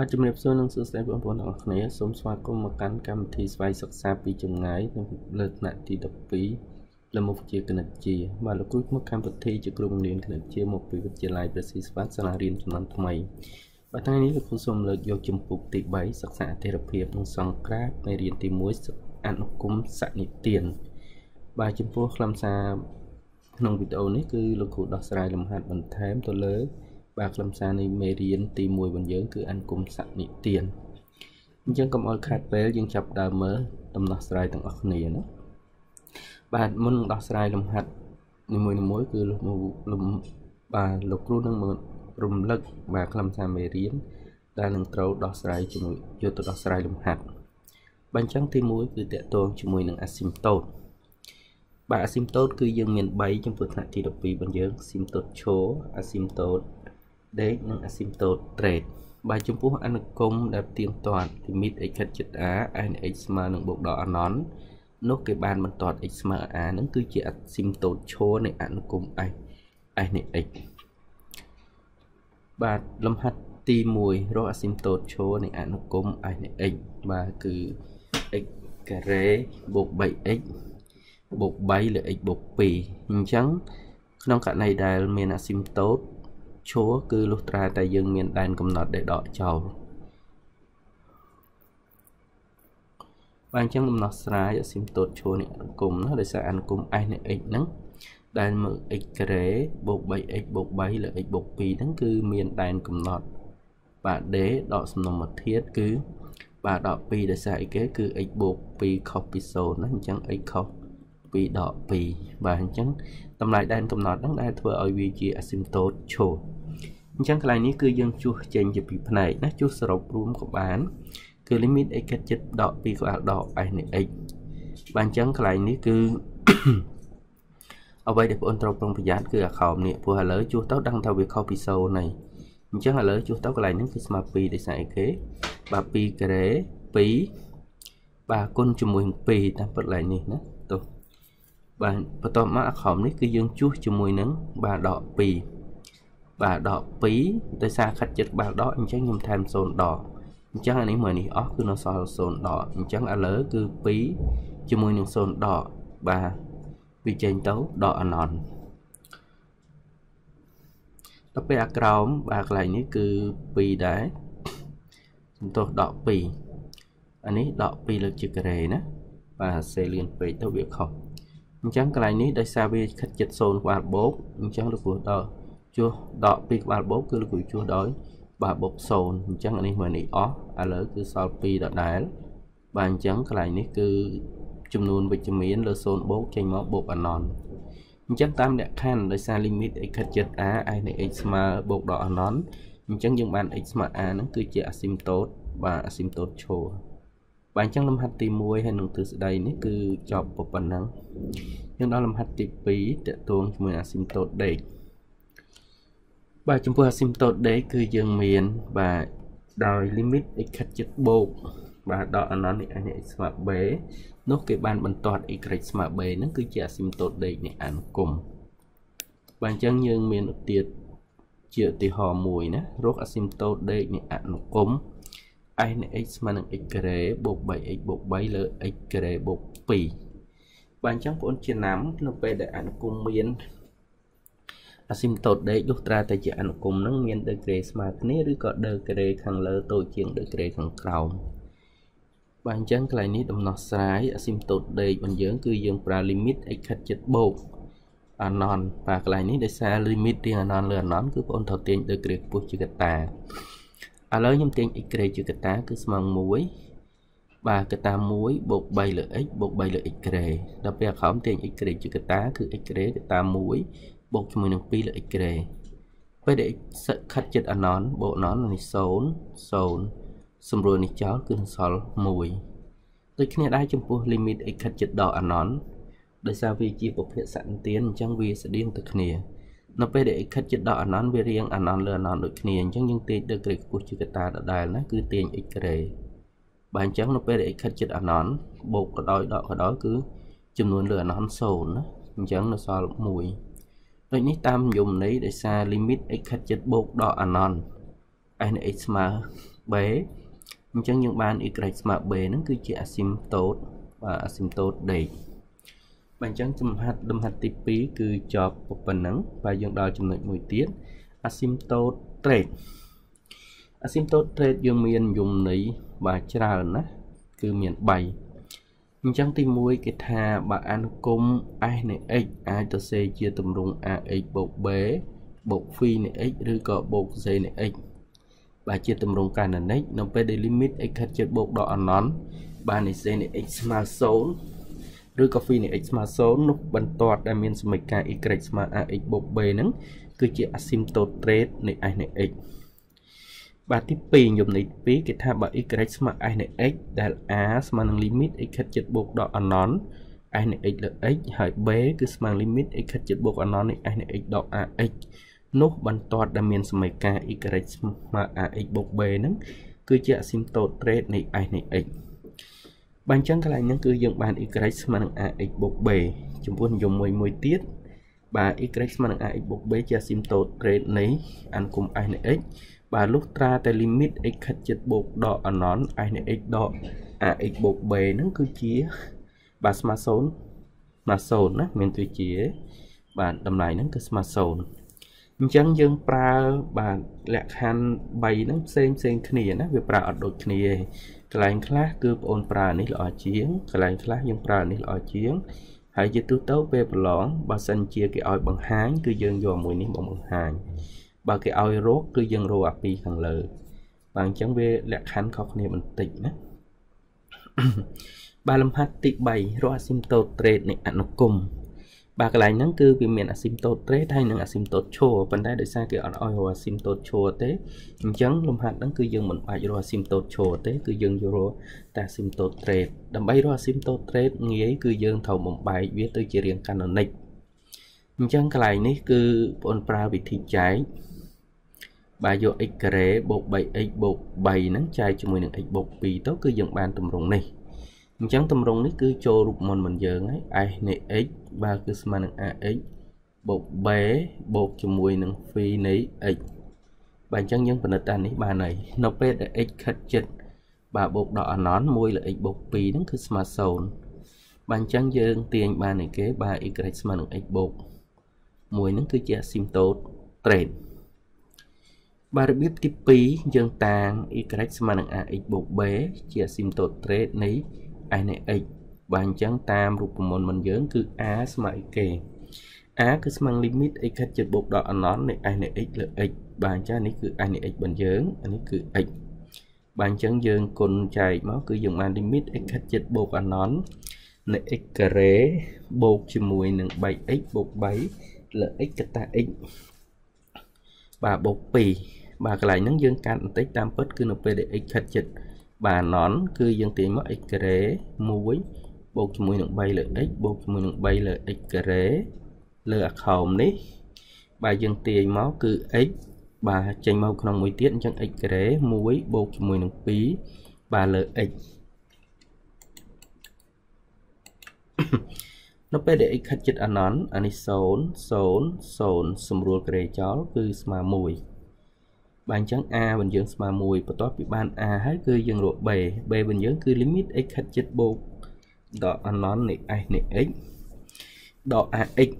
បាទជំរាបសួរនិងសួស្តីបងប្អូនទាំងអស់គ្នាសូមស្វាគមន៍មកកាន់កម្មវិធីស្វ័យសិក្សាពីចម្ងាយលើថ្នាក់ទី12លើមុខវិជ្ជាគណិតវិទ្យាបាទលោកគ្រូមកកម្មវិធីជាគ្រូបង្រៀនគណិតវិទ្យាមកពីវិទ្យាល័យព្រះស៊ីស្វាតសាលារៀនចំនួនថ្មីបាទថ្ងៃនេះលោកគ្រូសូមលើកយកជំពូកទី3សិក្សាអធិរភាពនិងសង្ក្រាបនៃរៀនទី1អនុគមសនិទានបាទចំពោះខ្លឹមសារក្នុងវីដេអូនេះគឺលោកគ្រូដោះស្រាយលំហាត់បន្ថែមទៅលើ បាទខ្លឹមសារនៃមេរៀនទី1របស់យើងគឺអនុគមសនិទានអញ្ចឹងកុំឲ្យខាតពេលយើងចាប់ដើមមើលដំណោះស្រាយទាំងអស់គ្នាណាបាទមុននឹងដោះស្រាយលំហាត់នីមួយៗគឺលោកលំបាទលោកគ្រូនឹងមើលរំលឹកបាទខ្លឹមសារមេរៀនដែលនឹងត្រូវដោះស្រាយជាមួយយកទៅដោះស្រាយលំហាត់បាទអញ្ចឹងទី1គឺតកតងជាមួយនឹង asymptote បាទ asymptote គឺយើងមាន3ចំពោះថ្នាក់ទី12របស់យើង asymptote ឈរ asymptote ដេកនិង asymptote trade បាទចំពោះអនុគមដែលទៀងទាត់ limit x ខិតចិត្ត a n x ស្មើនឹងបូកដល់អណន្តនោះគេបានបន្ទាត់ x ស្មើ a នឹងគឺជា asymptote ឈរនៃអនុគម s s នៃ x បាទលំហាត់ទី1រក asymptote ឈរនៃអនុគម s នៃ x បាទគឺ x ការ៉េបូក 3x បូក3លើ x បូក2អញ្ចឹងក្នុងករណីដែលមាន asymptote ឈួរគឺលុះត្រាតែយើងមានដែនកំណត់ដែលដកចោលបាទអញ្ចឹងដំណោះស្រាយអស៊ីមតូតឈួរនេះអនុគមណាដោយសារអនុគម s នៃ x ហ្នឹងដែលមើល x ការ៉េបូក 3x បូក3លើ x បូក2ហ្នឹងគឺមានដែនកំណត់បាទ d ដកសំណុំមកធាតគឺបាទដក2ដោយសារអីគេគឺ x បូក2ខុសពី0ណាអញ្ចឹង x ខុសពីដក2បាទអញ្ចឹងតម្លៃដែនកំណត់ហ្នឹងដែលធ្វើឲ្យវាជា asymptote ឈរ អញ្ចឹងកន្លែងនេះគឺយើងជួសចេញជាពីរផ្នែកណាជួសសរុបរួមក៏បានគឺ limit x គិតចិត្តដក2ក្បាលដក s នៃ x បាទអញ្ចឹងកន្លែងនេះគឺអ្វីដែលបងត្រូវប្រុងប្រយ័ត្នគឺអាខោមនេះព្រោះឥឡូវជួសទៅដឹងថាវាខុសពី0ហើយអញ្ចឹងឥឡូវជួសទៅកន្លែងនេះគឺស្មើ2ដោយសារអីគេបាទ2ការ៉េ2បាទគុណជាមួយនឹង2តាមពិតកន្លែងនេះណាទោះបាទបន្ទាប់មកអាខោមនេះគឺយើងជួសជាមួយនឹងបាទដក2 បាទដក2ដោយសារខិតចិត្តក្បាលដកអញ្ចឹងខ្ញុំថែម0ដកអញ្ចឹងអានេះមើលនេះអស់គឺនៅសល់0ដកអញ្ចឹងឥឡូវគឺ2ជាមួយនឹង0ដកបាទវាចេញទៅដកអណន្តដល់ពេលអាក្រោមបាទកន្លែងនេះគឺ2ដែរសំទោសដក2អានេះដក2លើកជាការ៉េណាបាទសេលៀនពេកទៅវាខុសអញ្ចឹងកន្លែងនេះដោយសារវាខិតចិត្ត0ក្បាលបូកអញ្ចឹងលោកគ្រូដល់ ជួសដក2ក្បាលបូកគឺលោកគ្រូជួសដោយបាទបូក0អញ្ចឹងអានេះមើលនេះអស់ឥឡូវគឺសល់2ដដែលបាទអញ្ចឹងកន្លែងនេះគឺចំនួនវិជ្ជមានលើ0បូកចេញមកបូកអណន្តអញ្ចឹងតាមលក្ខខណ្ឌដោយសារ limit x ខិតចិត្ត a i នៃ x ស្មើបូកដល់អណន្តអញ្ចឹងយើងបាន x ស្មើ a ហ្នឹងគឺជា asymptote បាទ asymptote ឈរបាទអញ្ចឹងលំហាត់ទី1ហើយនឹងទ្រឹស្ដីនេះគឺចប់ប៉ុណ្ណឹងយើងដល់លំហាត់ទី2តកតងជាមួយ asymptote ដេក បាទចំពោះ asymptote day គឺយើងមានបាទដោយ limit x ខិតចិត្តបូកបាទដល់អនន្តនេះ x ស្មើ b នោះគេបានបន្ទាត់ y ស្មើ b ហ្នឹងគឺជា asymptote day នៃអនុគមបាទអញ្ចឹងយើងមានឧទាហរណ៍ជាឧទាហរណ៍មួយណារក asymptote day នៃអនុគម i នៃ x ស្មើនឹង x ការ៉េបូក 3x បូក3លើ x ការ៉េបូក2បាទអញ្ចឹងបងប្អូនជាណាំនៅពេលដែលអនុគមមាន អាស៊ីមតូតដេកលុះត្រាតែជាអនុគមនឹងមានដឺក្រេស្មើគ្នាឬក៏ដឺក្រេខាងលើតូចជាងដឺក្រេខាងក្រោមបាទអញ្ចឹងកន្លែងនេះដំណោះស្រាយអាស៊ីមតូតដេករបស់យើងគឺយើងប្រើ limit x ខិតចិត្តបូកអាណនបាទកន្លែងនេះដោយសារ limit រៀងអាណនលើអាណនគឺបងអូនត្រូវទាញដឺក្រេខ្ពស់ជាកតាឥឡូវខ្ញុំទាញ x ក្រេជាកតាគឺស្មើ1បាទកតា1បូក3លើ x បូក3លើ x ក្រេដល់ពេលអាខំទាញ x ក្រេជាកតាគឺ x ក្រេកតា1 បូកជាមួយនឹង2លើ x ក្រេពេលដែល x ខិតចិត្តអណនបូកអណននេះ0 0សម្រួលនេះចោលគឺនឹងសល់1ដូចគ្នាដែរចំពោះ limit x ខិតចិត្តដល់អណនដោយសារវាជាប្រភេទសន្តានអញ្ចឹងវាស្តៀងទៅគ្នានៅពេលដែល x ខិតចិត្តដល់អណនវារៀងអណនលើអណនដូចគ្នាអញ្ចឹងយើងទាញដល់ក្រេខ្ពស់ជាកតាដដែលណាគឺទាញ x ក្រេបាទអញ្ចឹងនៅពេលដែល x ខិតចិត្តអណនបូកក៏ដោយដកក៏ដោយគឺចំនួនលើអណន0ណាអញ្ចឹងនៅសល់1 ដូចនេះតាមយមន័យដោយសារ limit x ខិតចិត្តបូកដល់អណន្ត s នៃ x ស្មើ b អញ្ចឹងយើងបាន y ស្មើ b ហ្នឹងគឺជា asymptote បាទ asymptote ដេកបាទអញ្ចឹងចំហាត់លំហាត់ទី2គឺចប់ប៉ុណ្ណឹងបាទយើងដល់ចំណុចមួយទៀត asymptote trade asymptote trade យើងមានយមន័យបាទច្រើនណាគឺមាន3 អញ្ចឹងទី1គេថាបើអនុគម s នៃ x អាចទៅសេជាទម្រង់ ax បូក b បូក phi នៃ x ឬក៏បូក z នៃ x បាទជាទម្រង់កាណនិកនៅពេលដែល limit x ខិតជិតបូកដល់ anon បាទនៃ z នៃ x ស្មើ0ឬក៏ phi នៃ x ស្មើ0នោះបន្ទាត់ដែលមានសមីការ y ស្មើ ax បូក b ហ្នឹងគឺជា asymptote trade នៃ s នៃ x បាទទី2យមន័យទី2គេថាបើ y ស្មើ s នៃ x ដែល a ស្មើនឹង limit x ខិតជិតបូកដល់ anon s នៃ x លើ x ហើយ b គឺស្មើ limit x ខិតជិតបូក anon នៃ s នៃ x ដល់ ax នោះបន្ទាត់ដែលមានសមីការ y ស្មើ ax បូក b ហ្នឹងគឺជា asymptote trade នៃ s នៃ x បើអញ្ចឹងកន្លែងហ្នឹងគឺយើងបាន y ស្មើនឹង ax បូក b ចំពោះនិយមមួយមួយទៀតបាទ y ស្មើនឹង ax បូក b ជា asymptote trade នៃអនុគម s នៃ x បាទលុះត្រាតែ limit x ខិតជិតបូកដក anon s នៃ x ដក ax បូក b ហ្នឹងគឺជាបាទស្មើ0ស្មើ0ណាមានគឺជា បាទតម្លៃហ្នឹងគឺស្មើ0អញ្ចឹងយើងប្រើបាទលក្ខខណ្ឌ3ហ្នឹងផ្សេងផ្សេងគ្នាណាវាប្រើអត់ដូចគ្នាទេកន្លែងខ្លះគឺបងអូនប្រើនេះល្អជាងកន្លែងខ្លះយើងប្រើនេះល្អជាងហើយជាទូទៅពេលប្រឡងបើសិនជាគេឲ្យបង្ហាញគឺយើងយកមួយនេះមកបង្ហាញ បើគេឲ្យរកគឺយើងរកអាពីរខាងលើបាទអញ្ចឹងវាលក្ខខណ្ឌខុសគ្នាបន្តិចណាបាទលំហាត់ទី3រក asymptote trade នៃអនុគមបាទកន្លែងហ្នឹងគឺវាមាន asymptote trade ហើយនិង asymptote shore ប៉ុន្តែដោយសារគេអត់ឲ្យរក asymptote shore ទេអញ្ចឹងលំហាត់ហ្នឹងគឺយើងមិនបាច់រក asymptote shore ទេគឺយើងយករកតែ asymptote trade ដើម្បីរក asymptote trade ងាយគឺយើងត្រូវបំបែកវាទៅជារាង canonic អញ្ចឹងកន្លែងនេះគឺបងប្រើវិធីចែក បាទយក x ការ៉េបូក 3x បូក3ហ្នឹងចែកជាមួយនឹង x បូក2ទៅគឺយើងបានទម្រង់នេះអញ្ចឹងទម្រង់នេះគឺចូលរូបមន្តមិនយើងហើយ s នៃ x បាទគឺស្មើនឹង ax បូក b បូកជាមួយនឹង phi នៃ x បាទអញ្ចឹងយើងពិនិត្យតាមនេះបានហើយនៅពេលដែល x ខិតចិត្តបាទបូកដល់ anon 1លើ x បូក2ហ្នឹងគឺស្មើ0បាទអញ្ចឹងយើងទាញបាននេះគេបាទ y ស្មើនឹង x បូក1ហ្នឹងគឺជា asymptote trade បាទរបៀបទី2យើងតាំង y ស្មើនឹង ax បូក b ជា asymptote trade នៃ s នៃ x បាទអញ្ចឹងតាមរូបមន្តមិនយើង គឺ a ស្មើអីគេ a គឺស្មើ limit x ខិតជិតបូកដល់ anon នៃ s នៃ x លើ x បាទអញ្ចឹងនេះគឺ s នៃ x របស់យើងអានេះគឺ x បាទអញ្ចឹងយើងគុណចែកមកគឺយើងបាន limit x ខិតជិតបូក anon នៃ x ការ៉េបូកជាមួយនឹង 3x បូក3លើ x កតា x បាទបូក2 បាទកន្លែងហ្នឹងយើងកាត់បន្តិចតាមពិតគឺនៅពេលដែល x ខិតជិតបាទណនគឺយើងទាញមក x ការ៉េ1បូកជាមួយនឹង3លើ x បូកជាមួយនឹង3លើ x ការ៉េលើអាខោមនេះ បាទយើងទាញមកគឺ x បាទចេញមកក្នុងមួយទៀតអញ្ចឹង x ការ៉េ1បូកជាមួយនឹង2បាទលើ x នៅពេលដែល x ខិតចិត្ត anon អានេះ0 0 0សម្រួលក្រេចោលគឺស្មើ1 បាទអញ្ចឹង a បញ្យើងស្មើ1បន្ទាប់ពីបាន a ហើយគឺយើងរក b b បញ្យើងគឺ limit x ខិតជិតបូកដល់ anon នៃ s នៃ x ដល់ ax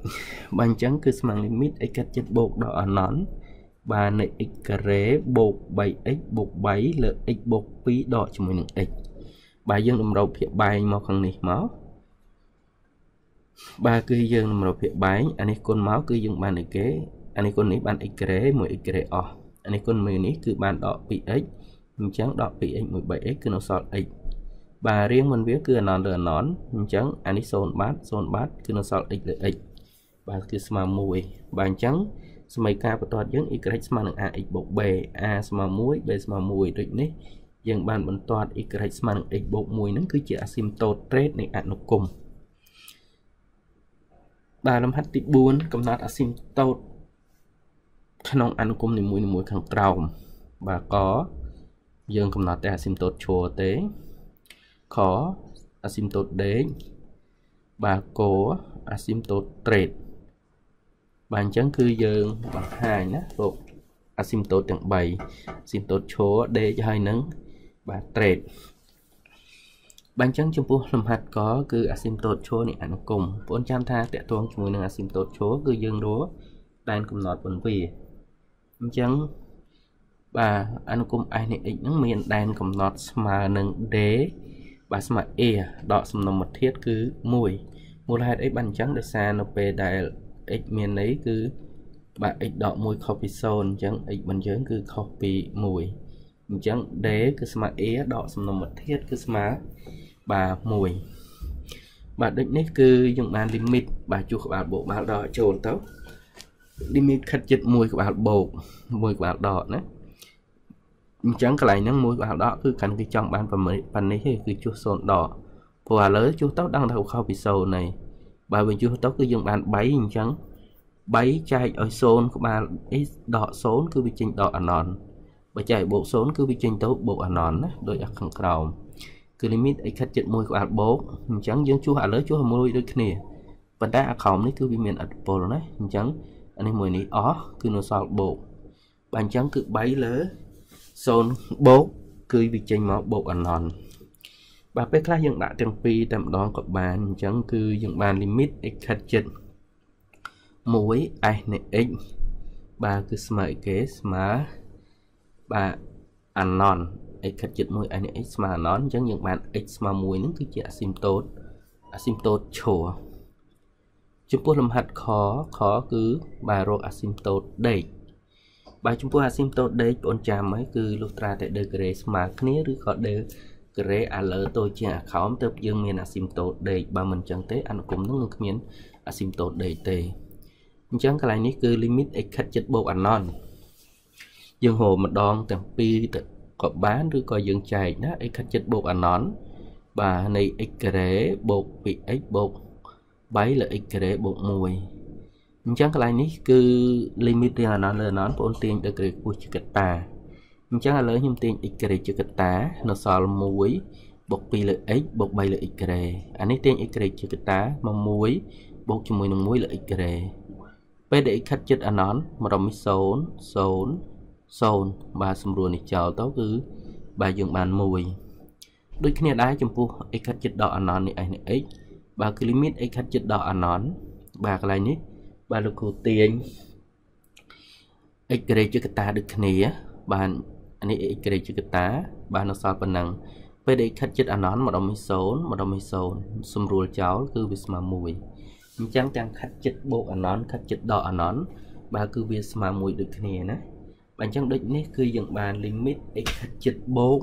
បាទអញ្ចឹងគឺស្មើ limit x ខិតជិតបូកដល់ anon បាទនៃ x ការ៉េបូក 3x បូក3លើ x បូក2ដកជាមួយនឹង x បាទយើងតម្រូវភាគបែងមកខាងនេះមកបាទគឺយើងតម្រូវភាគបែងអានេះគុណមកគឺយើងបានអីគេអានេះគុណនេះបាន x ការ៉េមួយ x ការ៉េអស់ អានេះគុណមួយនេះគឺបានដក 2x អញ្ចឹងដក 2x មួយ 3x គឺនៅសល់ x បាទរៀងមិនវាគឺ anon លើ anon អញ្ចឹងអានេះ0បាត0បាតគឺនៅសល់ x លើ x បាទគឺស្មើ1បាទអញ្ចឹងសមីការបន្ទាត់យើង y ស្មើនឹង ax បូក b a ស្មើ1 b ស្មើ1ដូចនេះយើងបានបន្ទាត់ y ស្មើនឹង x បូក1ហ្នឹងគឺជា asymptote trade នៃអនុគមបាទលំហាត់ទី4កំណត់ asymptote ក្នុងអនុគមនីមួយៗខាងក្រោមបាទកយើងកំណត់តែអាស៊ីមតូតឈរទេខអាស៊ីមតូតដេកបាទកអាស៊ីមតូតត្រេតបាទអញ្ចឹងគឺយើងបង្ហាញណារកអាស៊ីមតូតទាំង3អាស៊ីមតូតឈរដេកហើយនឹងបាទ trade បាទអញ្ចឹងចំពោះលំហាត់កគឺអាស៊ីមតូតឈរនៃអនុគមបងប្អូនចាំថាតកតងជាមួយនឹងអាស៊ីមតូតឈរគឺយើងរកដែនកំណត់បន្វា អញ្ចឹងបាទអនុគម s នៃ x ហ្នឹងមានដែនកំណត់ស្មើនឹង d បាទស្មើ a ដកសំណុំមធាតុគឺ1មូលហេតុអីបានអញ្ចឹងដោយសារនៅពេលដែល x មានន័យគឺបាទ x ដក1ខុសពី0អញ្ចឹង x របស់យើងគឺខុសពី1អញ្ចឹង d គឺស្មើ a ដកសំណុំមធាតុគឺស្មើបាទ1បាទដូចនេះគឺយើងបាន limit បាទជួសក្បាលបូកក្បាលដកចូលទៅ limit ខិតចិត្ត1ក្បាលបូក1ក្បាលដកណាអញ្ចឹងកន្លែងហ្នឹង1ក្បាលដកគឺកាន់គេចង់បានប៉ុណ្នេះទេគឺជួស0ដកព្រោះឥឡូវជួសទៅដឹងថាខុសពី0នៃបើវិញជួសទៅគឺយើងបាន3អញ្ចឹង3ចែកឲ្យ0ក្បាលអីដក0គឺវាចេញដកអាណនបើចែកបូក0គឺវាចេញទៅបូកអាណនណាដូចខាងក្រោមគឺ limit x ខិតចិត្ត1ក្បាលបូកអញ្ចឹងយើងជួសឥឡូវជួសមួយដូចគ្នាប៉ុន្តែអាក្រោមនេះគឺវាមានអត្តពលណាអញ្ចឹង អានេះមួយនេះអស់គឺនៅសល់បូកបើអញ្ចឹងគឺ3លើ0បូកគឺវាចេញមកបូកអាណនបាទពេលខ្លះយើងដាក់ទាំងពីរតែម្ដងក៏បានអញ្ចឹងគឺយើងបាន limit x ខិតចិត្ត1 s នៃ x បាទគឺស្មើគេស្មើបាទអាណន x ខិតចិត្ត1 s នៃ x ស្មើអាណនអញ្ចឹងយើងបាន x ស្មើ1ហ្នឹងគឺជាអាស៊ីមតូតអាស៊ីមតូតឈរ ចំពោះលំហាត់ខខគឺបាទរកអាស៊ីមតូតដេកបាទចំពោះអាស៊ីមតូតដេកបងចាំហើយគឺលុះត្រាតែដេក្រេស្មើគ្នាឬក៏ដេក្រេអាលើតូចជាងអាខោមទើបយើងមានអាស៊ីមតូតដេកបើមិនអញ្ចឹងទេអនុគមនឹងនឹងគ្មានអាស៊ីមតូតដេកទេអញ្ចឹងកន្លែងនេះគឺ limit x ខិតចិត្តបូកអាណនយើងហៅម្ដងទាំងពីរទៅក៏បានឬក៏យើងចែកណា x ខិតចិត្តបូកអាណនបាទនៃ x ការ៉េបូក 2x បូក 3លើ x ការ៉េបូក1អញ្ចឹងកន្លែងនេះគឺ limit រៀងអាណនលើអាណនបងទាញទៅក្រេខ្ពស់ជាកតាអញ្ចឹងឥឡូវខ្ញុំទាញ x ការ៉េជាកតានៅសល់1បូក2លើ x បូក3លើ x ការ៉េអានេះទាញ x ការ៉េជាកតាមក1បូកជាមួយនឹង1លើ x ការ៉េពេលដែល x ខិតចិត្តអាណនម្ដងនេះ0 0 0បាទសម្រួលនេះចោលទៅគឺបាទយើងបាន1ដូចគ្នាដែរចំពោះ x ខិតចិត្តដល់អាណននេះ s នេះ x បាទគឺ limit x ខិតចិត្តដល់អាណនបាទកន្លែងនេះបាទលោកគ្រូទាញ x ក្រេជាកតាដូចគ្នា បានអានេះ x ក្រេជាកតា បាននៅសល់ប៉ុណ្ណឹងពេលដែលខិតចិត្តអាណនម្ដងនេះ0ម្ដងនេះ0សម្រួលចោលគឺវាស្មើ1អញ្ចឹងទាំងខិតចិត្តបូកអាណនខិតចិត្តដកអាណនបាទគឺវាស្មើមួយដូចគ្នាណាបាទអញ្ចឹងដូចនេះគឺយើងបាន limit x ខិតចិត្តបូក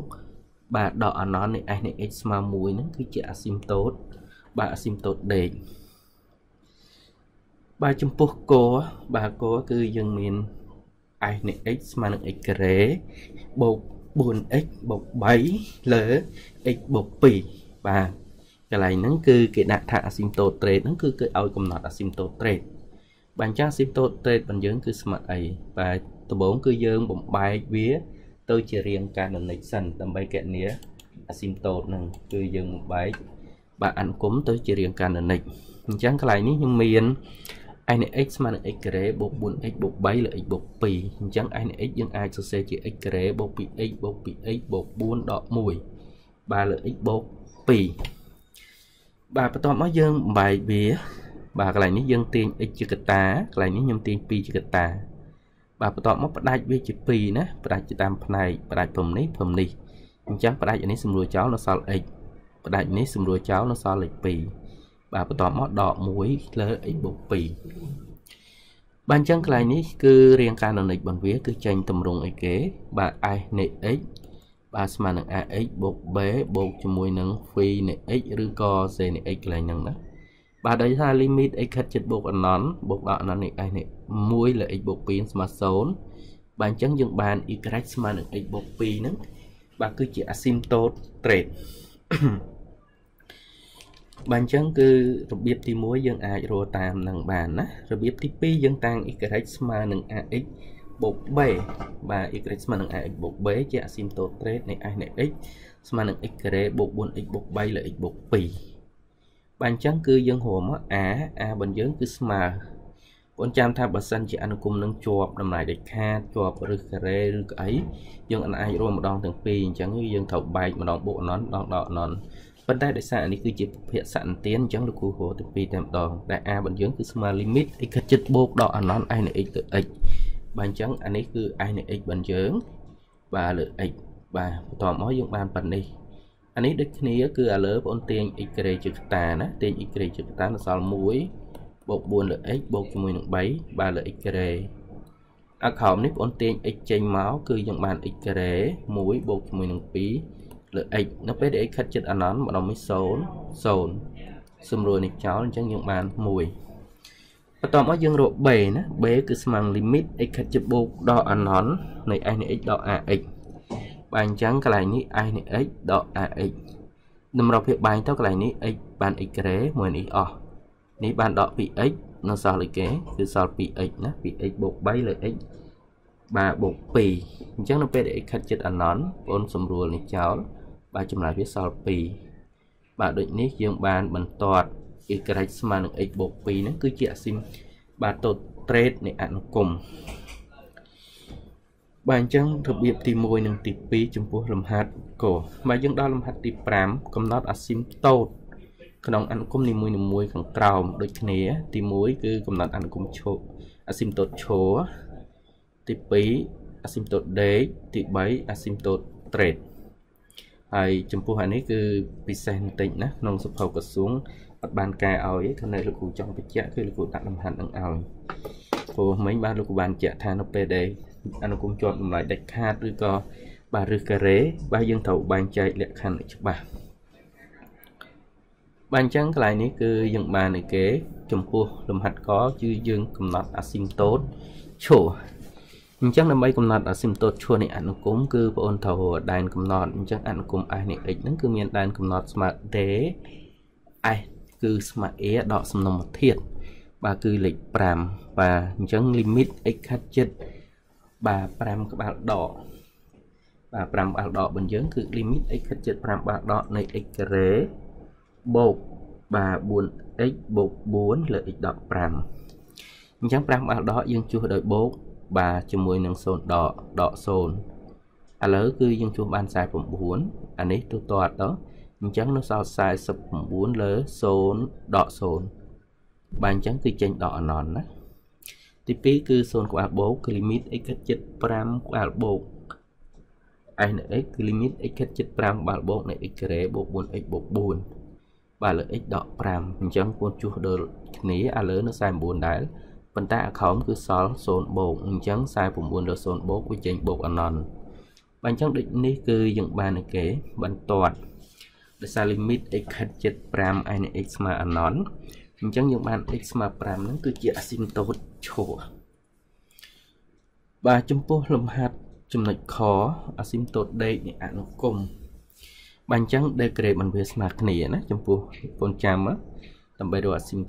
បាទដកអាណននៃ s នៃ x ស្មើមួយហ្នឹងគឺជាអាស៊ីមតូត បាទអាស៊ីមតូតដេកបាទចំពោះកបាទកគឺយើងមាន s នៃ x ស្មើនឹង x ការ៉េបូក 4x បូក3លើ x បូក2បាទកន្លែងហ្នឹងគឺគេដាក់ថា asymptote trade ហ្នឹងគឺគេឲ្យកំណត់ asymptote trade បាទអញ្ចឹង asymptote trade របស់យើងគឺស្មើអីបាទដំបូងគឺយើងបំបែកវា ទៅជារាងកាណូនិកសិនដើម្បីកណនី asymptote ហ្នឹងគឺយើងបំបែក បាទអនុគមទៅជារាងកាណូនិកអញ្ចឹងកន្លែងនេះខ្ញុំមាន i នៃ x ស្មើនឹង x ការ៉េបូក 4x បូក3លើ x បូក2អញ្ចឹង i នៃ x យើងអាចសរសេរជា x ការ៉េបូក 2x បូក 2x បូក4ដក1បាទលើ x បូក2បាទបន្ទាប់មកយើងបំបែកវាបាទកន្លែងនេះយើងទាញ x ជាកតាកន្លែងនេះខ្ញុំទាញ2ជាកតាបាទបន្ទាប់មកផ្ដាច់វាជា2ណាផ្ដាច់តាមផ្នែកផ្ដាច់ព្រំនេះព្រំនេះអញ្ចឹងផ្ដាច់នេះសម្រួលចោលនៅសល់ x ផ្ដាច់នេះសម្រួលចោលនៅសល់លេខ2បាទបន្ទាប់មកដក1លើ x បូក2បាទអញ្ចឹងកន្លែងនេះគឺរាងកាណូនិករបស់វា គឺចេញតម្រង់អីគេ បាទ s នៃ x បាទស្មើនឹង ax បូក b បូកជាមួយនឹង phi នៃ x ឬក៏ c នៃ x កន្លែងហ្នឹងណាបាទដោយសារ limit x ខិតចិត្តបូកអណនបូកដល់អណននៃ s នេះ1លើ x បូក2ស្មើ0បាទអញ្ចឹងយើងបាន y ស្មើនឹង x បូក2ហ្នឹងបាទគឺជា asymptote trade បាទអញ្ចឹងគឺរបៀបទី1យើងអាចរកតាមនឹងបានណារបៀបទី2យើងតាំង y ស្មើនឹង ax បូក b បាទ y ស្មើនឹង ax បូក b ជាអាស៊ីមតូត្រេតនៃ s នៃ x ស្មើនឹង x ការ៉េបូក 4x បូក3លើ x បូក2បាទអញ្ចឹងគឺយើងរួមមក a a របស់យើងគឺស្មើបងចាំថាបើសិនជាអនុគមនឹងជាប់តម្លៃដាច់ខាតជាប់ឬការ៉េឬក៏អីយើងអាចរួមម្ដងទាំងពីរអញ្ចឹងយើងត្រូវបែកម្ដងបូកអណនដងដកអណន ប៉ុន្តែដោយសារនេះគឺជាភាគសន្តានអញ្ចឹងលោកគ្រូហៅទាំងពីរតែម្ដងដែល a របស់យើងគឺស្មើ limit x ខិតចិត្តបូកដកអណន i នៃ x ទៅ x បាទអញ្ចឹងអានេះគឺ i នៃ x របស់យើងបាទលើ x បាទបន្តមកយើងបានប៉ុណ្នេះអានេះដូចគ្នាគឺឥឡូវបងទាញ x ក្រេជាកតាណាទាញ x ក្រេជាកតានៅសល់1បូក4លើ x បូកជាមួយនឹង3បាទលើ x ក្រេអាក្រោមនេះបងទាញ x ចេញមកគឺយើងបាន x ក្រេ1បូកជាមួយនឹង2 លើ x នៅពេលដែល x ខិតជិតអាណនម្ដងនេះ0 0សម្រួលនេះចោលអញ្ចឹងយើងបាន1បន្តមកយើងរក b ណា b គឺស្មើនឹង limit x ខិតជិតបូកដល់អាណននៃ s នៃ x ដល់ ax បាទអញ្ចឹងកន្លែងនេះ i នៃ x ដក ax តម្រូវភាពបែងទៅកន្លែងនេះ x បាន x ក្រេមួយនេះអស់នេះបានដក 2x នៅសល់អីគេគឺសល់ 2x ណា 2x បូក3លើ x បាទបូក2អញ្ចឹងនៅពេលដែល x ខិតចិត្តអាណនបងសម្រួលនេះចោល បាទចម្លើយវាសល់2បាទដូចនេះយើងបានបន្ទាត់ y ស្មើនឹង x បូក2ហ្នឹងគឺជាអាស៊ីមបាទតូត្រេតនៃអនុគមបាទអញ្ចឹងរបៀបទី1និងទី2ចំពោះលំហាត់កបាទយើងដល់លំហាត់ទី5កំណត់អាស៊ីមតូតក្នុងអនុគមនីមួយៗខាងក្រោមដូចគ្នា ទី1គឺកំណត់អនុគមឈោអាស៊ីមតូតឈោទី2អាស៊ីមតូតដេកទី3អាស៊ីមតូតត្រេត ហើយចំពោះអានេះគឺពិសេសបន្តិចណាក្នុងសភៅក្រសួងអត់បានកែឲ្យទេនៅលោកគ្រូចង់បញ្ជាក់គឺលោកគ្រូដាក់លំហាត់នឹងឲ្យព្រោះមិញបាទលោកគ្រូបានជាក់ថានៅពេលដែលអនុគមជាប់តម្លៃដាច់ខាតឬក៏បាទឬការ៉េបាទយើងត្រូវបែងចែកលក្ខខណ្ឌច្បាស់បាទអញ្ចឹងកន្លែងនេះគឺយើងបានឯគេ ចំពោះលំហាត់កគឺយើងកំណត់អាស៊ីមតូតឈួរ អញ្ចឹងដើម្បីកំណត់អាស៊ីមតូតឈួរនៃអនុគមគឺបងអូនត្រូវដែនកំណត់អញ្ចឹងអនុគម s នៃ x ហ្នឹងគឺមានដែនកំណត់ស្មើ d s គឺស្មើ a ដកសំណុំធាតុបាទគឺលេខ5បាទអញ្ចឹង limit x ខាត់ចិត្តបាទ5ក្បាលដកបាទ5ក្បាលដករបស់យើងគឺ limit x ខិតជិត5ក្បាលដកនៃ x ការ៉េបូកបាទ 4x បូក4លើ x ដក5អញ្ចឹង5ក្បាលដកយើងជួសដោយបូក បាទជាមួយនឹង0ដកដក0ឥឡូវគឺយើងជួសបាន49អានេះទូទាត់ទៅអញ្ចឹងនៅសល់49លើ0ដក0បាទអញ្ចឹងគឺចេញដកអណនណាទី2គឺ0ក្បាលបូកគឺ limit x គិតជិត5ក្បាលបូក s នៃ x គឺ limit x គិតជិត5ក្បាលបូកនៃ x ការ៉េបូក 4x បូក4បាទលើ x ដក5អញ្ចឹងពួនជួសដល់គ្នាឥឡូវនៅ49ដែរ ប៉ុន្តែអាខោមគឺសល់0បូកអញ្ចឹង49លើ0បូកវាចេញបូកអណន្តបាទអញ្ចឹងដូចនេះគឺយើងបានឲ្យគេបន្ទាត់ដោយសារ limit x ខិតជិត5 i នៃ x ស្មើអណន្តអញ្ចឹងយើងបាន x ស្មើ5ហ្នឹងគឺជាអាស៊ីមតូតឈរបាទចំពោះលំហាត់ចំណុចខអាស៊ីមតូតដេកនៃអនុគមបាទអញ្ចឹងដេក្រេមិនវាស្មើគ្នាណាចំពោះពូនចាំដើម្បីរកអាស៊ីម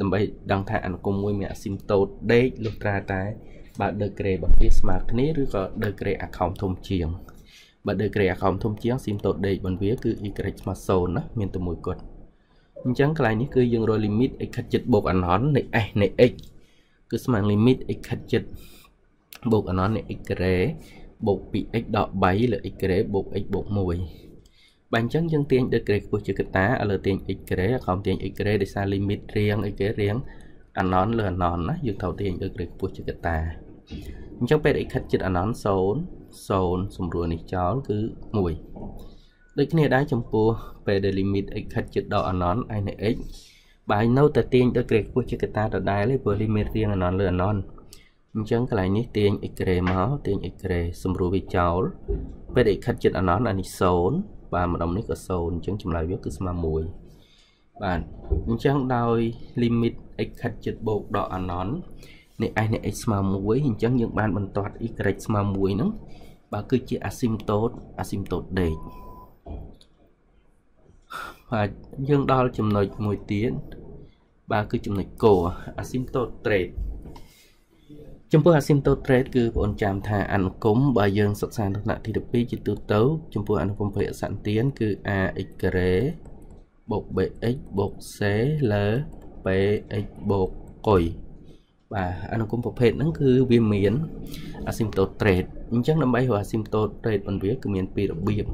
ដើម្បីដឹងថាអនុគមមួយមានអាស៊ីមតូតដេកលុះត្រាតែបាទដេក្រេរបស់វាស្មើគ្នាឬក៏ដេក្រេអាខោមធំជាងបើដេក្រេអាខោមធំជាងស៊ីមតូតដេករបស់វាគឺ y ស្មើ0ណាមានតែមួយគត់អញ្ចឹងកន្លែងនេះគឺយើងរក limit x ខិតចិត្តបូក anon នៃ s នៃ x គឺស្មើ limit x ខិតចិត្តបូក anon នៃ x ការ៉េបូក 2x ដក3លើ x ការ៉េបូក x បូក1 បាទអញ្ចឹងយើងទាញដឺក្រេខ្ពស់ជាកតាឥឡូវទាញ x ការ៉េខំទាញ x ការ៉េដោយសារ limit រៀងអីគេរៀង anon លើ anon ណាយើងត្រូវទាញដឺក្រេខ្ពស់ជាកតាអញ្ចឹងពេល x ខិតចិត្ត anon 0 0សម្រួលនេះចោលគឺ1ដូចគ្នាដែរចំពោះពេលដែល limit x ខិតជិតដល់អណន i នៃ x បើនៅតែទាញដល់ក្រេខ្ពស់ជាកតាដដែលទេព្រោះ limit រៀងអណនលើអណនអញ្ចឹងកន្លែងនេះទាញ x ក្រេមកទាញ x ក្រេសម្រួលវាចោលពេល x ខិតជិតអណនអានេះ0 បាទម្ដុំនេះក៏0អញ្ចឹងចម្លើយវាគឺស្មើ1បាទអញ្ចឹងដោយ limit x ខិតជិតបូកដល់អណននេះ s នៃ x ស្មើ1អញ្ចឹងយើងបានបន្ទាត់ y ស្មើ1ហ្នឹងបាទគឺជា asymptote asymptote ដេកបាទយើងដល់ចំណុចមួយទៀតបាទគឺចំណុចក asymptote trade ចំពោះ asymptote trade គឺបងអូនចាំថាអនុគមបើយើងសិក្សានៅថ្នាក់ទី12ជាទូទៅចំពោះអនុគមភេទអសន្តានគឺ ax ការ៉េបូក bx បូក c លើ px បូកកុយបាទអនុគមប្រភេទហ្នឹងគឺវាមាន asymptote trade អញ្ចឹងដើម្បីរក asymptote trade របស់វាគឺមានពីររបៀប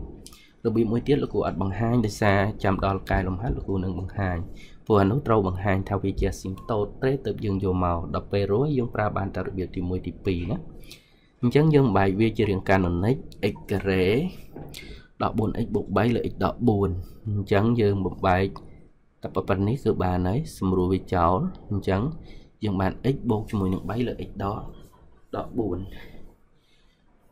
របៀបមួយទៀតលោកគ្រូអត់បង្ហាញដោយសារចាំដល់កាយលំហាត់លោកគ្រូនឹងបង្ហាញ ព្រោះអានោះត្រូវបង្ហាញថាវាជា asymptote trade ទៅយើងយកមកដល់ពេលរួចយើងប្រើបានតែរបៀបទី1ទី2ណាអញ្ចឹងយើងបែកវាជារាងកាណូនិក x ការ៉េ 14x បូក3លើ x 14អញ្ចឹងយើងបំបែកតែប៉ុណ្្នេះគឺបានហើយស្រួលវាចោលអញ្ចឹងយើងបាន x បូកជាមួយនឹង3លើ x ដក14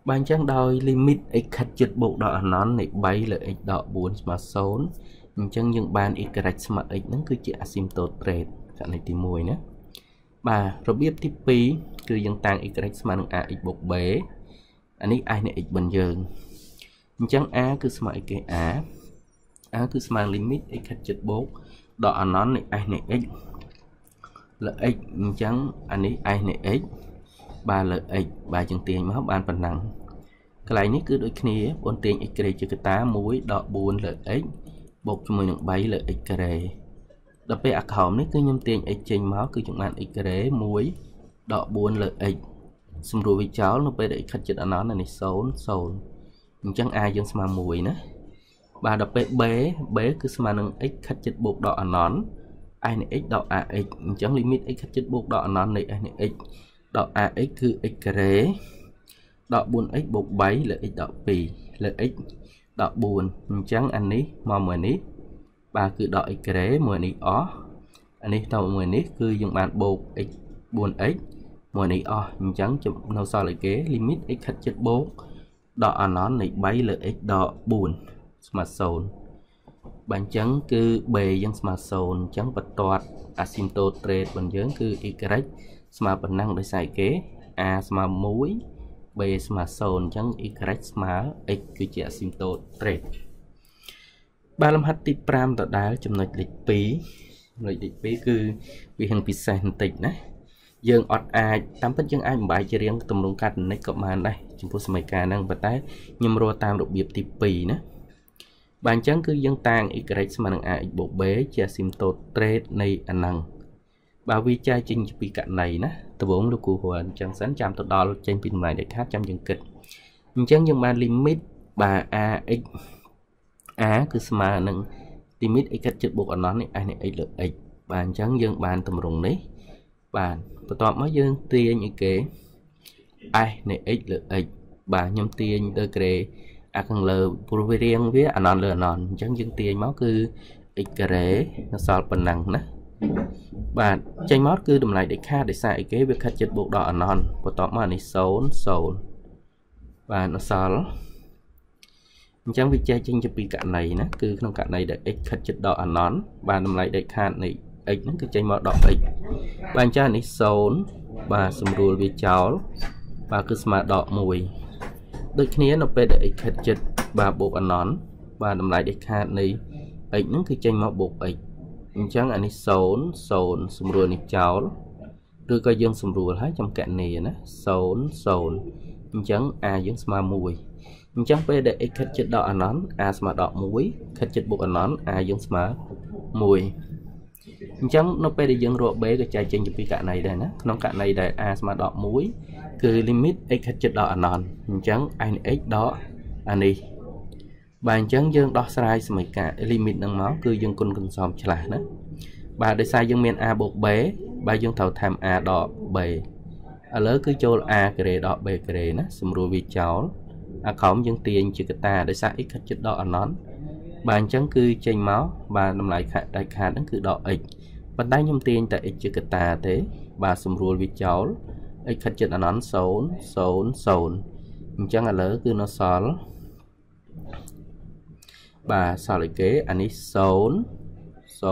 បើអញ្ចឹងដោយ limit x ខិតជិតបូកដល់អណន្តនៃ3លើ x ដក4ស្មើ0 អញ្ចឹងយើងបាន y ស្មើ x ហ្នឹងគឺជា asymptote trade ករណីទី1ណាបាទរបៀបទី2គឺយើងតាំង y ស្មើនឹង ax បូក b អានេះ i នៃ x របស់យើងអញ្ចឹង a គឺស្មើ x គេ a a គឺស្មើ limit x ខិតជិតបូកដល់អណន្តនៃ s នៃ x លើ x អញ្ចឹងអានេះ s នៃ x បាទលើ x បាទយើងទាញមកបានប៉ុណ្ណឹងកន្លែងនេះគឺដូចគ្នាបងទាញ x ក្រេជាកតា1ដក4លើ x បូកជាមួយនឹង3លើ x ការ៉េដល់ពេលអាក្រោមនេះគឺខ្ញុំទាញ x ចេញមកគឺខ្ញុំបាន x ការ៉េ1ដក4លើ x សម្រួលវាចោលនៅពេលដែល x ខិតជិតអណន្តនេះ0 0អញ្ចឹង a យើងស្មើ1ណាបាទដល់ពេល b b គឺស្មើនឹង x ខិតជិតបូកដកអណន្ត s នៃ x ដក ax អញ្ចឹង limit x ខិតជិតបូកដកអណន្តនៃ s នៃ x ដក ax គឺ x ការ៉េដក 4x បូក3លើ x ដក2លើ x ដក4អញ្ចឹងអានេះមកមួយនេះបាទគឺដក x ការ៉េមួយនេះអស់អានេះទៅមួយនេះគឺយើងបានបូក x 4x មួយនេះអស់អញ្ចឹងនៅសល់អីគេ limit x ខិតជិតបូកដកអណន្តនៃ3លើ x ដក4ស្មើ0បើអញ្ចឹងគឺ b យើងស្មើ0អញ្ចឹងបន្ទាត់ asymptote trade របស់យើងគឺ y ស្មើប៉ុណ្ណឹងដោយសារគេ a ស្មើ1 b ស្មើ0អញ្ចឹង y ស្មើ x គឺជា asymptote trade បាទលំហាត់ទី5ដដែលចំណុចលេខ2ចំណុចលេខ2គឺវាហឹងពិសេសបន្តិចណាយើងអត់អាចតាមពិតយើងអាចបំបាយជារៀងទម្រង់កាត់និចក៏បានដែរចំពោះសម័យកាលហ្នឹងប៉ុន្តែខ្ញុំរកតាមរបៀបទី2ណាបាទអញ្ចឹងគឺយើងតាំង y ស្មើនឹង ax បូក b ជា asymptote trade នៃអាហ្នឹង បាទវាចែកចេញពីករណីណាដំបូងលោកគ្រូគាត់អញ្ចឹងសិនចាំទៅដល់ចេញពីតម្លៃដែលខាតចាំយើងគិតអញ្ចឹងយើងបាន limit បាទ ax a គឺស្មើនឹង limit x កាត់ចិត្តបូកអណន្តនេះ s នៃ x លើ x បាទអញ្ចឹងយើងបានតម្រង់នេះបាទបន្ទាប់មកយើងទាញអីគេ s នៃ x លើ x បាទខ្ញុំទាញទៅក្រេអាខាងលើព្រោះវារៀងវាអណន្តលើអណន្តអញ្ចឹងយើងទាញមកគឺ x ការ៉េនៅសល់ប៉ុណ្ណឹងណា បាទចេញមកគឺតម្លៃដែលខាតដោយសារអីគេវាខិតចិត្តបូកដល់អណន្តបន្ទាប់មកនេះ0 0បាទនៅសល់អញ្ចឹងវាចេះចេញជាពីករណីណាគឺក្នុងករណីដែល x ខិតចិត្តដល់អណន្តបាទតម្លៃដែលខាតនៃ x ហ្នឹងគឺចេញមកដល់ x បាទអញ្ចឹងនេះ0បាទសម្រួលវាចោលបាទគឺស្មើដក1ដូចគ្នានៅពេលដែល x ខិតចិត្តបាទបូកអណន្តបាទតម្លៃដែលខាតនៃ x ហ្នឹងគឺចេញមកបូក x អញ្ចឹងអានេះ0 0សម្រួលនេះចោលឬក៏យើងសម្រួលហើយចំកណីណា0 0អញ្ចឹង a យើងស្មើ1អញ្ចឹងពេលដែល x ខិតចិត្តដល់អណន្ត a ស្មើដល់1ខិតចិត្តបូកអណន្ត a យើងស្មើ1អញ្ចឹងនៅពេលដែលយើងរក b ក៏ចែកចេញជាពីករណីដែរណាក្នុងករណីដែល a ស្មើដល់1គឺ limit x ខិតចិត្តដល់អណន្តអញ្ចឹង i x ដល់អានេះ បាទអញ្ចឹងយើងដោះស្រាយសមីការ limit ហ្នឹងមកគឺយើងគុណកន្សំឆ្លាស់ណាបាទដោយសារយើងមាន a បូក b បាទយើងត្រូវថែម a ដក b ឥឡូវគឺចូល a ការ៉េដក b ការ៉េណាសម្រួលវាចោលអាក្រោមយើងទាញជាកតាដោយសារ x ខិតជិតដកអណន្តបាទអញ្ចឹងគឺចេញមកបាទតម្លៃខាត់ដាច់ខាតហ្នឹងគឺដក x ប៉ុន្តែខ្ញុំទាញតែ x ជាកតាទេ បាទសម្រួលវាចោល x ខិតជិតអណន្ត0 0 0អញ្ចឹងឥឡូវគឺនៅសល់ បាទសល់អីគេអានេះ0 0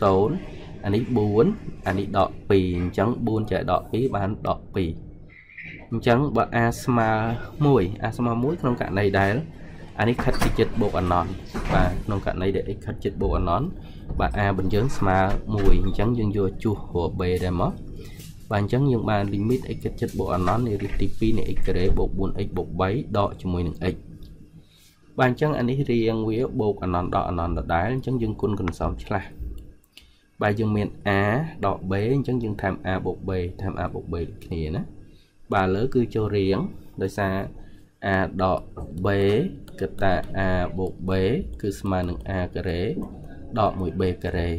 0អានេះ4អានេះដក2អញ្ចឹង4ចែកដក2បានដក2អញ្ចឹងបើ a ស្មើ1 a ស្មើ1ក្នុងករណីដែលអានេះខិតពីចិត្តបូកអណន្តបាទក្នុងករណីដែល x ខិតចិត្តបូកអណន្តបាទ a បញ្យើងស្មើ1អញ្ចឹងយើងយកជួសរក b ដែរមកបាទអញ្ចឹងយើងបាន limit x ខិតចិត្តបូកអណន្តនៃរីកទី2នៃ x ការ៉េបូក 4x បូក3ដកជាមួយនឹង x បាទអញ្ចឹងអានេះរៀងវាបូកអណន្តដកអណន្តដដែលអញ្ចឹងយើងគុណកន្សំឆ្លាស់បាទយើងមាន a ដក b អញ្ចឹងយើងថែម a បូក b ថែម a បូក b ដូចគ្នាណាបាទលើគឺចូលរៀងដោយសារ a ដក b គិតថា a បូក b គឺស្មើនឹង a ការ៉េដក 1b ការ៉េ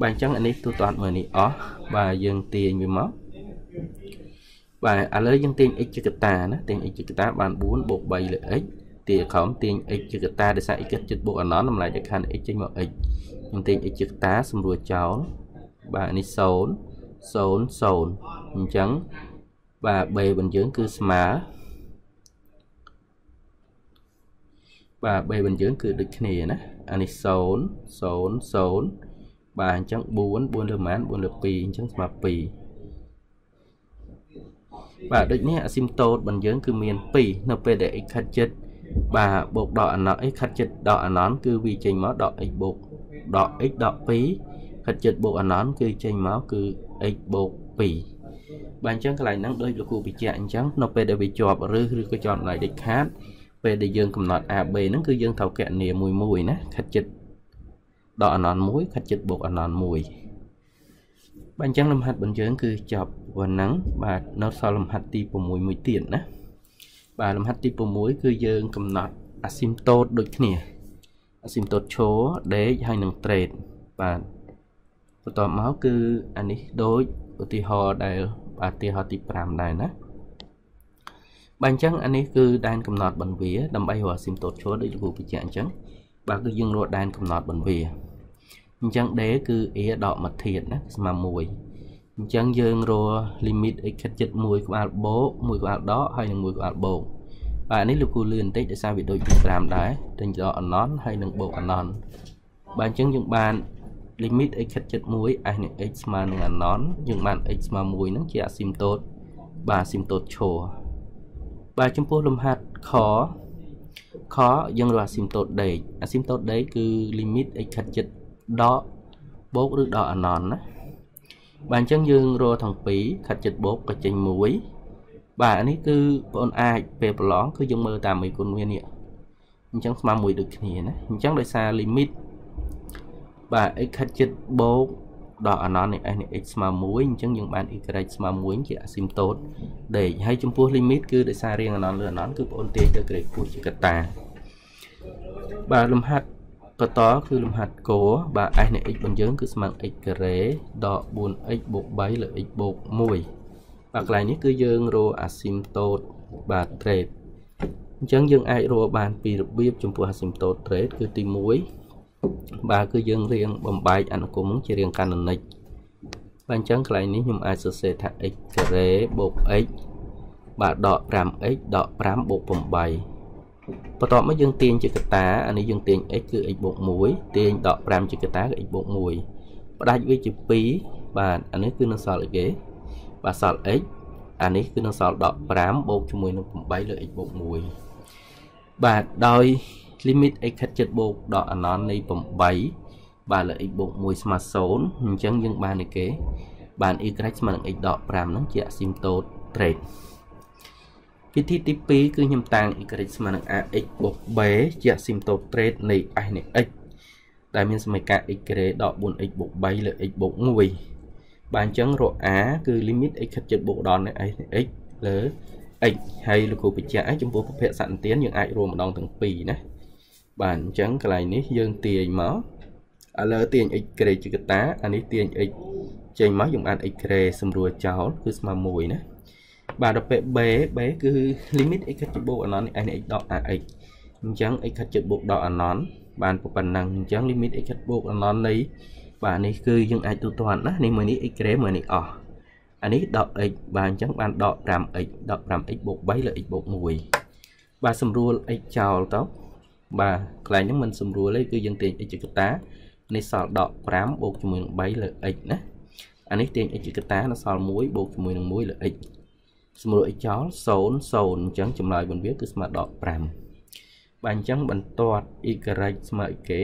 បាទអញ្ចឹងអានេះទូទាត់មួយនេះអស់បាទយើងទាញវាមកបាទឥឡូវយើងទាញ x ជាកតាណាទាញ x ជាកតាបាន4បូក3លើ x ទាញក្រោមទាញ x ជាកតាដោយសារ x ចិត្តបូកអណនតម្លៃដែលខណ្ឌ x ចេញមក x យើងទាញ x ជាកតាសម្រួលចោលបាទនេះ0 0 0អញ្ចឹងបាទ b របស់យើងគឺស្មើបាទ b របស់យើងគឺដូចគ្នាណាអានេះ0 0 0បាទអញ្ចឹង4 4លើម៉ាន4លើ2អញ្ចឹងស្មើ2បាទដូចនេះអាស៊ីមតូតរបស់យើងគឺមាន2នៅពេលដែល x ខិតចិត្ត បាទបូកដកអណអីខិតចិត្តដកអណនគឺវាចេញមកដក x បូកដក x ដក2ខិតចិត្តបូកអណនគឺចេញមកគឺ x បូក2បាទអញ្ចឹងកន្លែងហ្នឹងដូចលោកគ្រូបញ្ជាក់អញ្ចឹងនៅពេលដែលវាជាប់ឬឬក៏ជាប់ឡៃដាច់ខាតពេលដែលយើងកំណត់ AB ហ្នឹងគឺយើងត្រូវកណនាមួយមួយណាខិតចិត្តដកអណន1ខិតចិត្តបូកអណន1បាទអញ្ចឹងលំហាត់របស់យើងគឺចប់ប៉ុណ្ណឹងបាទនៅសល់លំហាត់ទី6មួយទៀតណា បាទលំហាត់ទី6គឺយើងកំណត់អាស៊ីមតូតដូចគ្នាអាស៊ីមតូតឈរដេកហើយនឹងត្រេតបាទបន្ទាប់មកគឺអានេះដូចឧទាហរណ៍ដែលបាទឧទាហរណ៍ទី5ដែរណាបាទអញ្ចឹងអានេះគឺដែនកំណត់បន្វាដើម្បីរកអាស៊ីមតូតឈរដូចលោកគ្រូបញ្ជាក់អញ្ចឹងបាទគឺយើងរកដែនកំណត់បន្វាអញ្ចឹង D គឺ A ដកមកធាតណាស្មើ1 អញ្ចឹងយើងរក limit x ខិតចិត្ត1ក្បាលបូក1ក្បាលដកហើយនឹង1ក្បាលបូកបាទនេះលោកគ្រូលឿនបន្តិចដោយសារវាដូចពី5ដែរតែដកអណនហើយនឹងបូកអណនបាទអញ្ចឹងយើងបាន limit x ខិតចិត្ត1 s នឹង x ស្មើនឹងអណនយើងបាន x ស្មើ1ហ្នឹងជាអាស៊ីមតូតបាទអាស៊ីមតូតឈរបាទចំពោះលំហាត់ខខយើងរកអាស៊ីមតូតដេកអាស៊ីមតូតដេកគឺ limit x ខិតចិត្តដកបូកឬដកអណនណា បាទអញ្ចឹងយើងរកទាំងពីរខាត់ចិត្តបូកក៏ចេញ1បាទនេះគឺបងអាចពេលប្រឡងគឺយើងមើលតាមមួយគុណវានេះអញ្ចឹងស្មើមួយដូចគ្នាណាអញ្ចឹងដោយសារ limit បាទ x ខាត់ចិត្តបូកដល់អណននៃ s នៃ x ស្មើ1អញ្ចឹងយើងបាន y ស្មើ1ជាអាស៊ីមតូតដេកហើយចំពោះ limit គឺដោយសាររៀងអណនលើអណនគឺបងទាញទៅក្រេតគូជាកតាបាទលំហាត់ បន្តគឺលំហាត់គោបាទ s នៃ x របស់យើងគឺស្មើ x ការ៉េដក 4x បូក3លើ x បូក1បាទកន្លែងនេះគឺយើងរកអាស៊ីមតូតបាទ trade អញ្ចឹងយើងអាចរកបានពីរបៀបចំពោះអាស៊ីមតូត trade គឺទី1បាទគឺយើងរៀងបំបែកអនុគមជារៀងកាណូនិកបាទអញ្ចឹងកន្លែងនេះខ្ញុំអាចសរសេរថា x ការ៉េបូក x បាទដក 5x ដក5បូក8 បន្ទាប់មកយើងទាញជាកតាអានេះយើងទាញ x គឺ x បូក1ទាញដក5ជាកតាគឺ x បូក1ផ្ដាច់វាជា2បាទអានេះគឺនៅសល់អីគេបាទសល់ x អានេះគឺនៅសល់ដក5បូកជាមួយនឹង8លើ x បូក1បាទដោយ limit x ខិតចិត្តបូកដកអណននៃ8បាទលើ x បូក1ស្មើ0អញ្ចឹងយើងបានអីគេបាន y ស្មើនឹង x ដក5ហ្នឹងជាអាស៊ីមតូត trade វិធីទី2គឺខ្ញុំតាំង y ស្មើនឹង ax បូក b ជា asymptote trait នៃ s នៃ x ដែលមានសមីការ y ដក 4x បូក3លើ x បូក1បាទអញ្ចឹងរក a គឺ limit x ខិតជិតបូកដល់នៃ s នៃ x លើ x ហើយលោកគ្រូបញ្ជាក់ឲ្យចំពោះប្រភេទសន្តានយើងអាចរួមម្ដងទាំងពីរណាបាទអញ្ចឹងកន្លែងនេះយើងទាញមកឥឡូវទាញ x ក្រេជាកតាអានេះទាញ x ចេញមកយើងបាន x ក្រេសម្រួលចោលគឺស្មើ1ណា បាទដល់ពេល b b គឺ limit x ខិតបូកអណន n x ដក ax អញ្ចឹង x ខិតជិតបូកដកអណនបានប៉ុណ្ណឹងអញ្ចឹង limit x ខិតបូកអណននៃបាទនេះគឺយើងអាចទូទាត់ណានេះមួយនេះ x ក្រេមួយនេះអស់អានេះដក x បាទអញ្ចឹងបានដក 5x ដក 5x បូក3លើ x បូក1បាទសម្រួល x ចោលទៅបាទកន្លែងហ្នឹងមិនសម្រួលទេគឺយើងទាញ x ជាកតានេះសល់ដក5បូកជាមួយនឹង3លើ x ណាអានេះទាញ x ជាកតានៅសល់1បូកជាមួយនឹង1លើ x សម្រួល x ចោល0 0អញ្ចឹងចម្លើយរបស់វាគឺស្មើដក5បាទអញ្ចឹងបន្ទាត់ y ស្មើ x គេ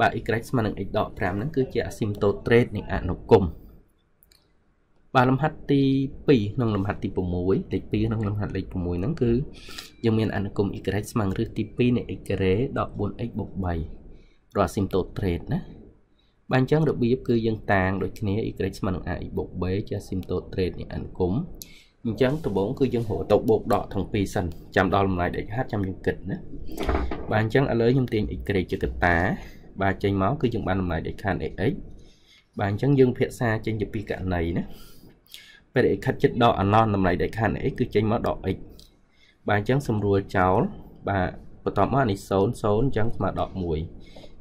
បាទ y ស្មើនឹង x ដក5ហ្នឹងគឺជា asymptote trait នៃអនុគមបាទលំហាត់ទី2ក្នុងលំហាត់ទី6លេខ2ក្នុងលំហាត់លេខ6ហ្នឹងគឺយើងមានអនុគម y ស្មើនឹងរឹសទី2នៃ x ដក 4x 3រក asymptote trade ណា បាទអញ្ចឹងរបៀបគឺយើងតាងដូចគ្នា y ស្មើនឹង ax បូក b ជា asymptote trade នេះអនុគមអញ្ចឹងដំបូងគឺយើងរកទៅបូកដកទាំងពីរសិនចាំដល់តម្លៃដេកហាត់ចាំយើងគិតណាបាទអញ្ចឹងឥឡូវខ្ញុំទាញ y ជាកតា បាទចេញមកគឺយើងបានតម្លៃដេកខាន x បាទអញ្ចឹងយើងភាសាចេញទៅពីករណីណាពេល x ខិតចិត្តដកអណនតម្លៃដេកខាន x គឺចេញមកដក x បាទអញ្ចឹងសម្រួលចោលបាទបន្ទាប់មកនេះ0 0អញ្ចឹងស្មើដក1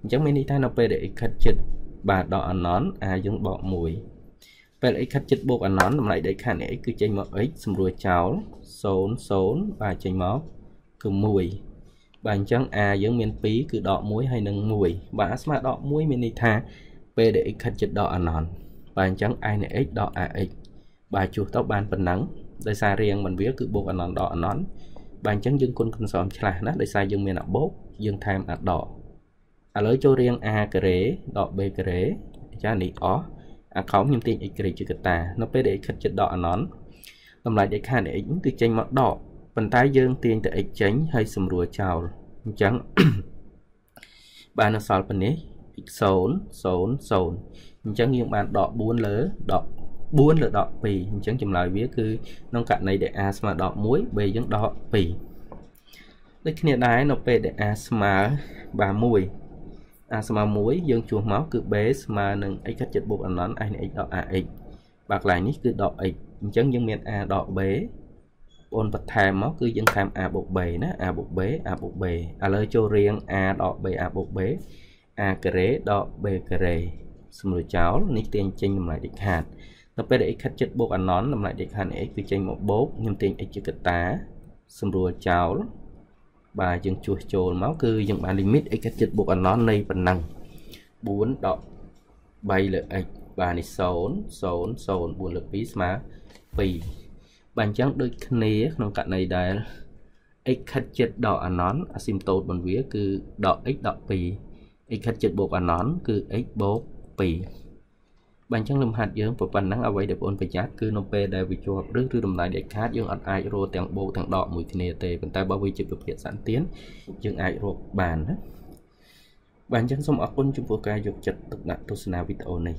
អញ្ចឹងមានន័យថានៅពេលដែល x ខិតចិត្ត បាទដកអណនអាយើងបក1ពេល x ខិតចិត្តបូកអណនតម្លៃដេកខាន x គឺចេញមក x សម្រួលចោល0 0បាទចេញមកគឺ1បាទអញ្ចឹង a យើងមាន2គឺដក1ហើយនឹង1បាទស្មើដក1មានន័យថាពេលដែល x ខិតចិត្តដកអណនបាទអញ្ចឹង i នៃ x ដក ax បាទជួសទៅបានប៉ុណ្ណឹងដោយសាររៀងមិនវាគឺបូកអណនដកអណនបាទអញ្ចឹងយើងគុណគំសំឆ្លាស់ណាដោយសារយើងមានអាបូកយើងថែមអាដក ឥឡូវចូលរៀង a ការ៉េដក b ការ៉េចានេះអស់អាខោមខ្ញុំទាញ x ការ៉េជាកតានៅពេលដែល x ខិតចិត្តដកអណនតម្លៃ x ខាន x គឺចេញមកដកប៉ុន្តែយើងទាញទៅ x ចេញហើយសម្រួលចោលអញ្ចឹងបាននៅសល់ប៉ុណ្នេះ x 0 0 0អញ្ចឹងយើងបានដក4លើដក4លើដក2អញ្ចឹងចម្លើយវាគឺក្នុងករណីដែល a ស្មើដក1 b យើងដក2ដូចគ្នាដែរនៅពេលដែល a ស្មើបាទ1 a ស្មើ1យើងជួសមកគឺ b ស្មើនឹង x កាត់ចិត្តបូកអនន្ត i នៃ x ដក ax បាទកន្លែងនេះគឺដក x អញ្ចឹងយើងមាន a ដក b បងបន្ថែមមកគឺយើងថែម a បូក b ណា a បូក b a បូក b ឥឡូវចូលរៀង a ដក b a បូក b a ការ៉េដក b ការ៉េសម្រួលចោលនេះទាញចេញតម្លៃដេកខាតនៅពេលដែល x ខិតចិត្តបូកអណនតម្លៃដេកខាត x គឺចេញមកបូកខ្ញុំទាញ x ជាកតាសម្រួលចោល បាទយើងជួសចូលមកគឺយើងបាន limit x កាត់ចិត្តបូកអណននៃប៉ុណ្ណឹង4ដក3លើ x បាទនេះ0 0 0 4លើ2ស្មើ2បាទអញ្ចឹងដូចគ្នាក្នុងករណីដែល x ខិតចិត្តដកអណនអាស៊ីមតូតបន្វាគឺដក x ដក2 x ខិតចិត្តបូកអណនគឺ x បូក2 បាទអញ្ចឹងលំហាត់យើងប៉ុណ្ណឹងអ្វីដែលបងប្រយ័ត្នគឺនៅពេលដែលវាជាប់ឬឬតម្លៃដែលខាតយើងអត់អាចរកទាំងបូកទាំងដកមួយគ្នាទេប៉ុន្តែបើវាជាប្រភេទសន្តានយើងអាចរកបានណាបាទអញ្ចឹងសូមអរគុណចំពោះការយកចិត្តទុកដាក់ទស្សនាវីដេអូនេះ